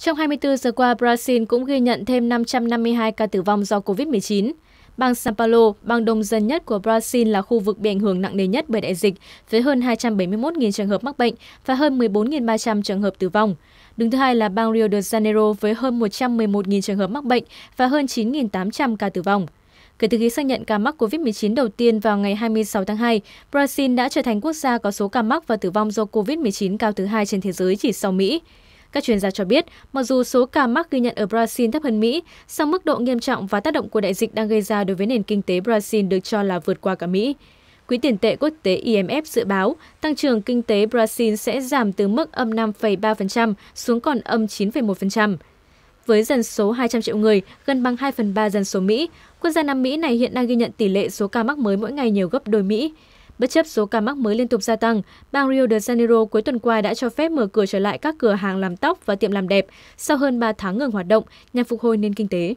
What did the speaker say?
Trong 24 giờ qua, Brazil cũng ghi nhận thêm 552 ca tử vong do COVID-19. Bang São Paulo, bang đông dân nhất của Brazil là khu vực bị ảnh hưởng nặng nề nhất bởi đại dịch, với hơn 271.000 trường hợp mắc bệnh và hơn 14.300 trường hợp tử vong. Đứng thứ hai là bang Rio de Janeiro với hơn 111.000 trường hợp mắc bệnh và hơn 9.800 ca tử vong. Kể từ khi xác nhận ca mắc COVID-19 đầu tiên vào ngày 26 tháng 2, Brazil đã trở thành quốc gia có số ca mắc và tử vong do COVID-19 cao thứ hai trên thế giới chỉ sau Mỹ. Các chuyên gia cho biết, mặc dù số ca mắc ghi nhận ở Brazil thấp hơn Mỹ, song mức độ nghiêm trọng và tác động của đại dịch đang gây ra đối với nền kinh tế Brazil được cho là vượt qua cả Mỹ. Quỹ tiền tệ quốc tế IMF dự báo tăng trưởng kinh tế Brazil sẽ giảm từ mức âm 5,3% xuống còn âm 9,1%. Với dân số 200 triệu người, gần bằng 2 phần 3 dân số Mỹ, quốc gia Nam Mỹ này hiện đang ghi nhận tỷ lệ số ca mắc mới mỗi ngày nhiều gấp đôi Mỹ. Bất chấp số ca mắc mới liên tục gia tăng, bang Rio de Janeiro cuối tuần qua đã cho phép mở cửa trở lại các cửa hàng làm tóc và tiệm làm đẹp sau hơn 3 tháng ngừng hoạt động nhằm phục hồi nền kinh tế.